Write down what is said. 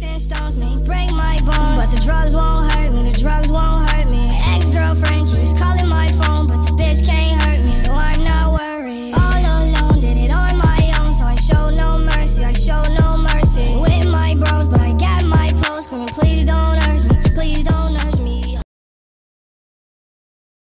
Ten stones may break my bones,